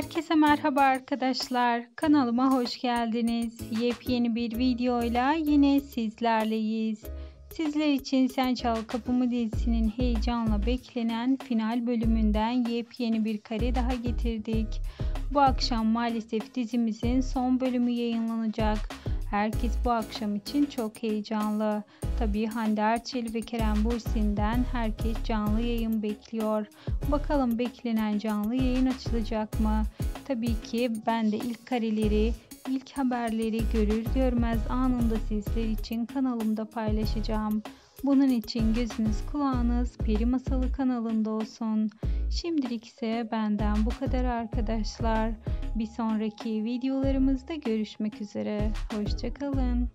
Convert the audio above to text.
Herkese merhaba arkadaşlar. Kanalıma hoş geldiniz. Yepyeni bir videoyla yine sizlerleyiz. Sizler için Sen Çal Kapımı dizisinin heyecanla beklenen final bölümünden yepyeni bir kare daha getirdik. Bu akşam maalesef dizimizin son bölümü yayınlanacak. Herkes bu akşam için çok heyecanlı. Tabii Hande Erçel ve Kerem Bursin'den herkes canlı yayın bekliyor. Bakalım beklenen canlı yayın açılacak mı? Tabii ki ben de ilk kareleri, ilk haberleri görür görmez anında sizler için kanalımda paylaşacağım. Bunun için gözünüz kulağınız Peri Masalı kanalında olsun. Şimdilik ise benden bu kadar arkadaşlar. Bir sonraki videolarımızda görüşmek üzere. Hoşçakalın.